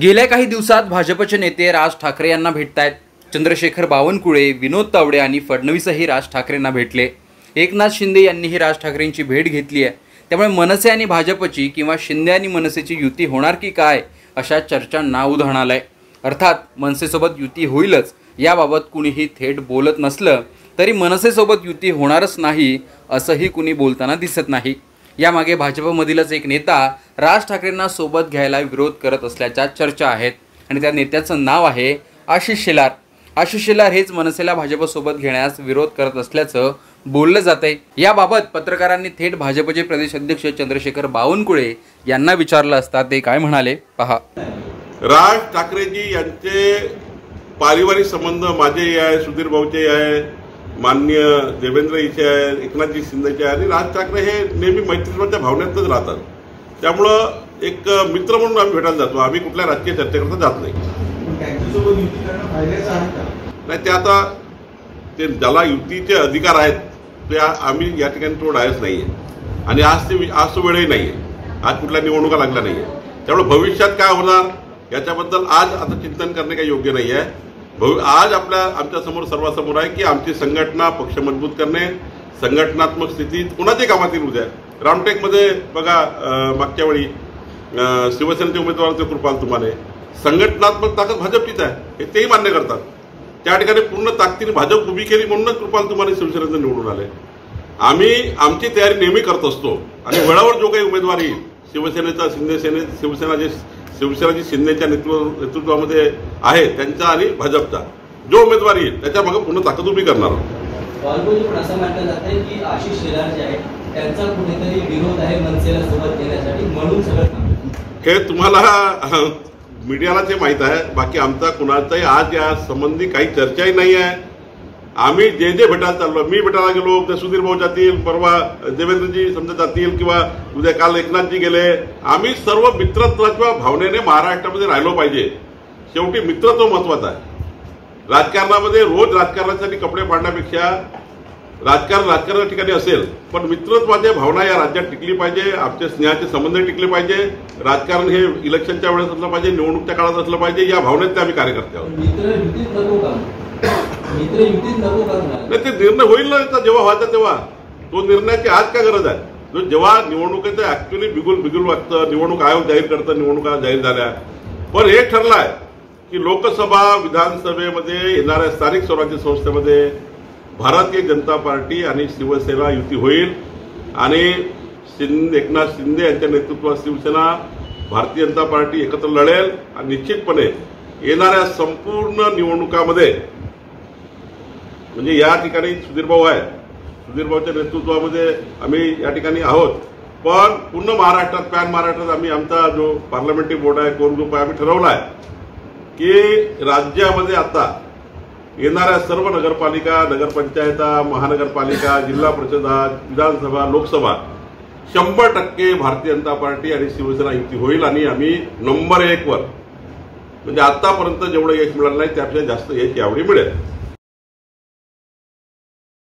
गेल्या काही दिवसात भाजपचे नेते राज ठाकरे यांना भेटतायत. चंद्रशेखर बावनकुळे विनोद तावडे आणि फडणवीसही राज ठाकरेंना भेटले. एकनाथ शिंदे यांनीही राज ठाकरेंची भेट घेतली आहे. त्यामुळे मनसे आणि भाजपची किंवा शिंदे आणि मनसेची युती होणार की काय अशा चर्चांना उधाण आलंय. अर्थात मनसेसोबत युती होईलच याबाबत कुणीही थेट बोलत नसलं तरी मनसेसोबत युती होणारच नाही असंही कुणी बोलताना दिसत नाही. यामागे भाजपमधीलच एक नेता राज ठाकरेंना सोबत घ्यायला विरोध करत असल्याच्या चर्चा आहेत. आणि त्या नेत्याचं नाव आहे आशिष शेलार. आशिष शेलार हेच मनसेला भाजपसोबत घेण्यास विरोध करत असल्याचं बोललं जातंय. याबाबत पत्रकारांनी थेट भाजपचे प्रदेश अध्यक्ष चंद्रशेखर बावनकुळे यांना विचारलं असता ते काय म्हणाले? पहा. राज ठाकरेजी यांचे पारिवारिक संबंध माझे आहे सुधीर भाऊचे आहे. मान्य देवेंद्र इचे आहे एकनाथजी शिंदेचे आहे आणि राज ठाकरे हे नेहमी मैत्रीच्या भावनेतच राहतात. त्यामुळं एक मित्र म्हणून आम्ही भेटायला जातो. आम्ही कुठल्या राजकीय चर्चेकरता जात नाही. नाही ते आता ते ज्याला युतीचे अधिकार आहेत ते आम्ही या ठिकाणी तो डायच नाही आहे आणि आज ते आज तो वेळही नाही आहे आज कुठल्या निवडणुका लागल्या नाही आहे त्यामुळे भविष्यात काय होणार याच्याबद्दल आज आता चिंतन करणे काही योग्य नाही आहे आज आपल्या आमच्यासमोर सर्वांसमोर आहे की आमची संघटना पक्ष मजबूत करणे संघटनात्मक स्थिती कुणाच्या कामात येईल उद्या? रामटेकमध्ये बघा मागच्या वेळी शिवसेनेच्या शिवसेनेचे कृपाल तुम्हाला. संघटनात्मक ताकद भाजपचीच आहे हे तेही मान्य करतात. त्या ठिकाणी पूर्ण ताकदीने भाजप उभी केली म्हणूनच कृपाल तुम्हाला शिवसेनेचं निवडून आले. आम्ही आमची तयारी नेहमी करत असतो. आणि वेळावर जो काही उमेदवार येईल शिवसेनेचा शिंदेसेने शिवसेना जे शिवसेना जी शिंदेच्या नेतृत्व नेतृत्वामध्ये आहे त्यांचा आणि भाजपचा. जो उमेदवार येईल त्याच्यामागे पूर्ण ताकद उभी करणार पण असं म्हटलं जात आहे की आशिष शेलार जे आहे त्यांचा कुठेतरी विरोध आहे मनसेला सोबत घेण्यासाठी म्हणून सगळं थांबलं. हे तुम्हाला मीडियाला ते माहीत आहे बाकी आमचा कुणाचाही आज या संबंधी काही चर्चाही नाही आहे. आम्ही जे जे भेटायला चाललो मी भेटायला गेलो उद्या सुधीर भाऊ जातील परवा देवेंद्रजी समजा जातील किंवा उद्या काल एकनाथजी गेले आम्ही सर्व मित्रत्वाच्या भावनेने महाराष्ट्रामध्ये राहिलो पाहिजे. शेवटी मित्रत्व महत्त्वाचा आहे. राजकारणामध्ये रोज राजकारणासाठी कपडे फाडण्यापेक्षा राजकारण राजकारणाच्या ठिकाणी असेल पण मित्रत्वाच्या भावना या राज्यात टिकली पाहिजे आमचे स्नेहाचे संबंध टिकले पाहिजे राजकारण हे इलेक्शनच्या वेळेस असलं पाहिजे निवडणुकीच्या काळात असलं पाहिजे या भावनेत आम्ही कार्यकर्ते आहोत. नाही ते निर्णय होईल ना जेव्हा व्हायचा तेव्हा. तो निर्णयाची आज काय गरज आहे? जो जेव्हा निवडणुकीचं ऍक्च्युली बिगुल बिगुल वाटतं निवडणूक आयोग जाहीर करतं निवडणुका जाहीर झाल्या. पण हे ठरलं आहे की लोकसभा विधानसभेमध्ये येणाऱ्या स्थानिक स्वराज्य संस्थेमध्ये भारतीय जनता पार्टी आणि शिवसेना युती होईल. आणि शिंदे एकनाथ शिंदे यांच्या नेतृत्वात शिवसेना भारतीय जनता पार्टी एकत्र लढेल. आणि निश्चितपणे येणाऱ्या संपूर्ण निवडणुकामध्ये म्हणजे या ठिकाणी सुधीरभाऊ आहे सुधीरभाऊच्या नेतृत्वामध्ये आम्ही या ठिकाणी आहोत. पण पूर्ण महाराष्ट्रात पॅन महाराष्ट्रात आम्ही आमचा जो पार्लमेंटरी बोर्ड आहे कोर ग्रुप आहे आम्ही ठरवला आहे की राज्यामध्ये आता येणाऱ्या सर्व नगरपालिका नगरपंचायता महानगरपालिका जिल्हा परिषदा विधानसभा लोकसभा शंभर टक्के भारतीय जनता पार्टी आणि शिवसेना युती होईल आणि आम्ही नंबर एकवर म्हणजे आतापर्यंत जेवढं यश मिळालं नाही त्यापेक्षा जास्त यश यावेळी मिळेल.